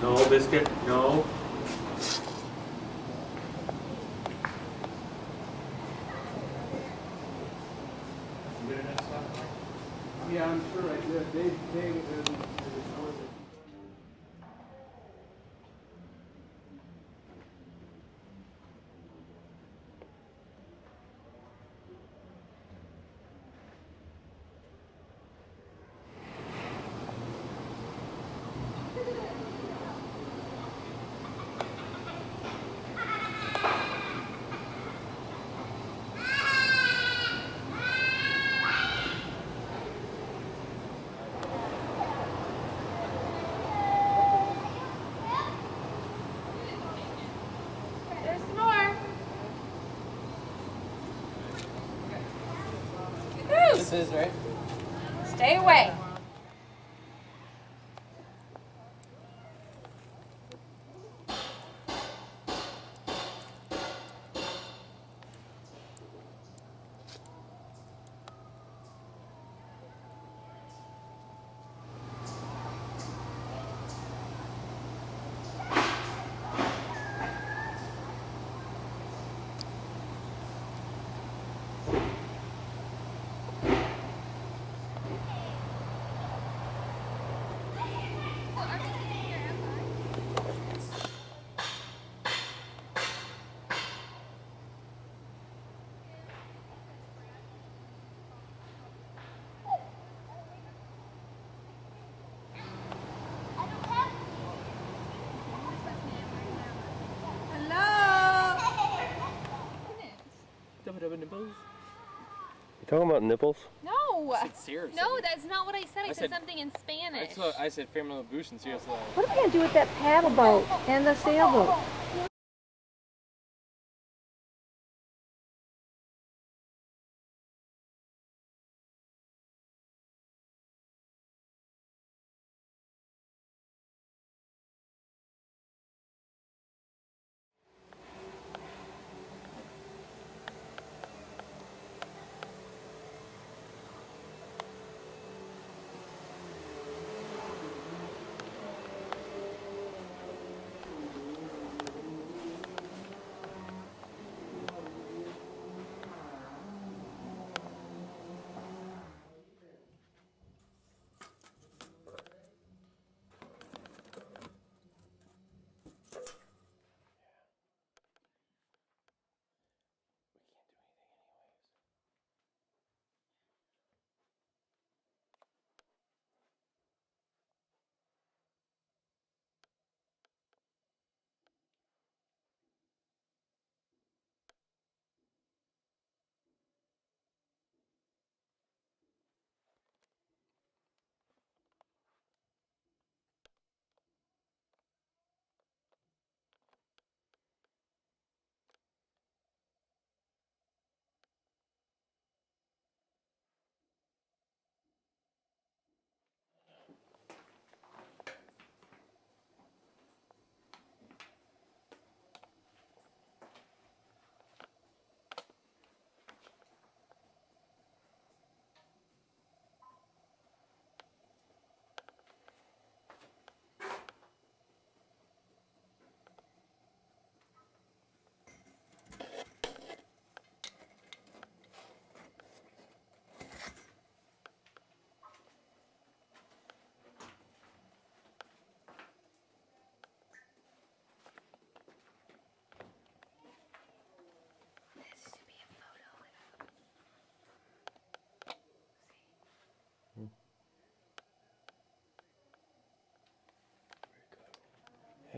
No biscuit, no. Is right. Stay away. Double double nipples. You talking about nipples? No. I. No, that's not what I said. I, I said, said- something in I, Spanish. said, I said Family Boost and Sears. What are we gonna do with that paddle boat and the sailboat?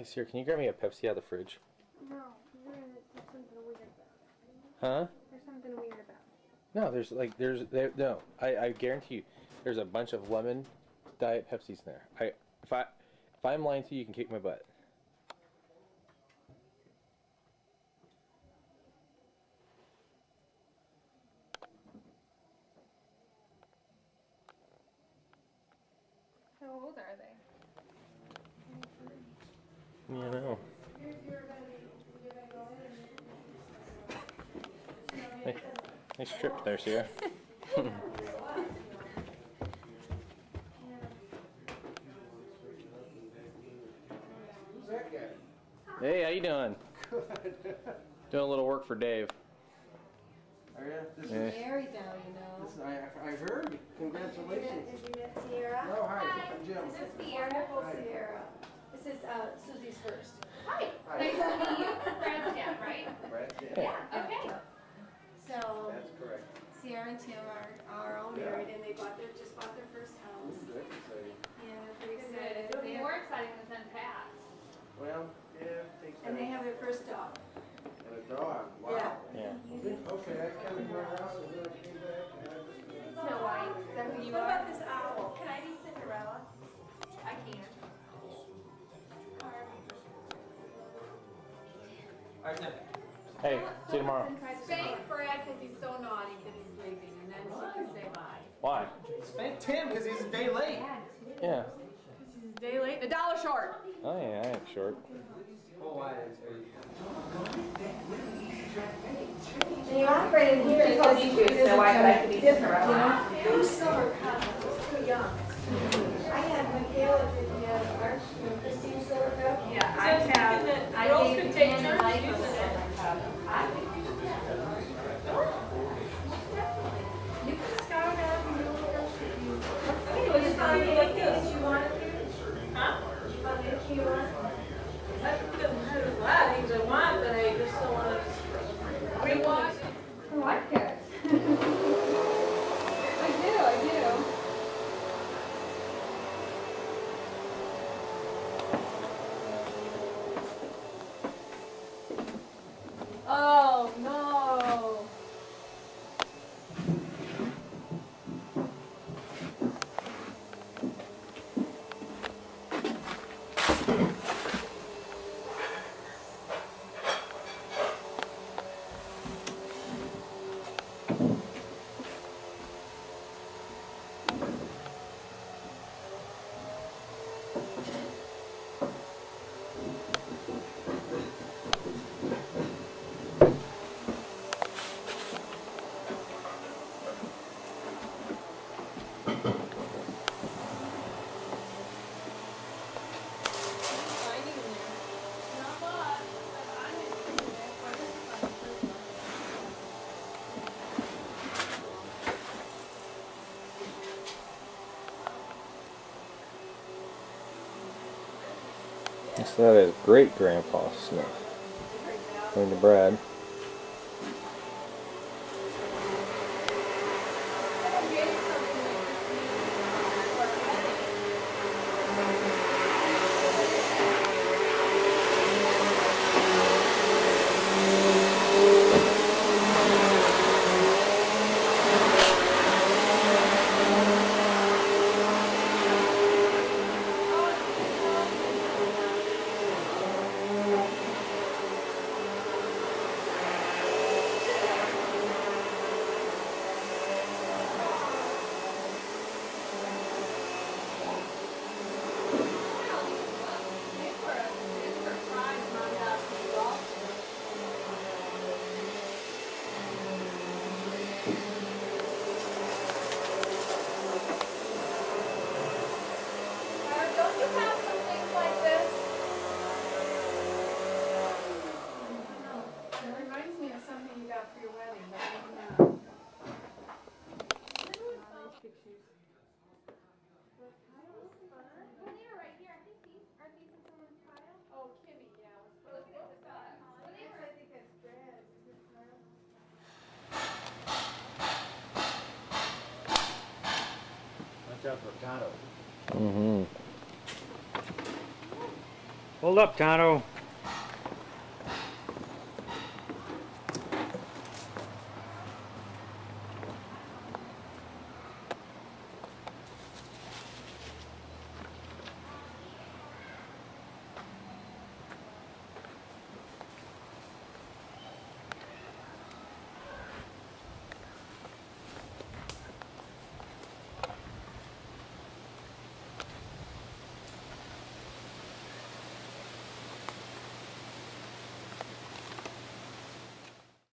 Hey, Sir, can you grab me a Pepsi out of the fridge? No, there's something weird about Huh? There's something weird about No, there's like there's there no. I, I guarantee you, there's a bunch of lemon diet Pepsis in there. I if I if I'm lying to you, you can kick my butt. How old are they? You know. Nice, nice trip there, Sierra. hey, how you doing? Good. Doing a little work for Dave. Oh, Are you? This yeah. is married now, you know. This, I, I heard. Congratulations. Did you, did you meet Sierra? No, hi. hi. Jim. This is Sierra. Hi. Sierra. This is uh, Susie's first. Hi. Hi. Nice to meet you. Brad's dad, right? Brad, Yeah. Okay. So That's correct. Sierra and Tim are, are all Yeah. married and they bought their, just bought their first house. Good, exciting. Yeah, pretty Good. excited. It'll be They- more exciting than St. Pat's. Well, yeah, takes And they have their first dog. And a dog, wow. Yeah. Yeah. Okay, I came to my house and then I came back and I just. Snow White. Is that who you are? Hey, see you tomorrow. Spank Brad because he's so naughty that he's leaving, and then she can say bye. Why? Spank Tim because he's a day late. Yeah. He's a day late, and a dollar short. Oh yeah, I ain't short. Oh, I And you operate in here. Because you do, Snow White, but I could be Cinderella. Who's summer cup was too young. I had Michaela did the uh, arch, you know, Christine Silver Cup. Yeah, I have, I girls could take turns using it. silver cup. I think you should, yeah. You can scout out and do a little Okay, well, you found it like this, you want it? Huh? You found it, you want it? There's a lot of things I want, but I just don't want to rewatch. I like it. I do, I do. Oh, no. That is great grandpa Smith. According to Brad. Don't you have some things like this? It reminds me of something you got for your wedding, but maybe not. Nice pictures. Well, they were right here. I think these, aren't these in someone's pile? Oh, Kimmy, yeah. We're looking at this, uh, well, they were- Watch out for Tonto. Mm-hmm. Hold up, Tonto.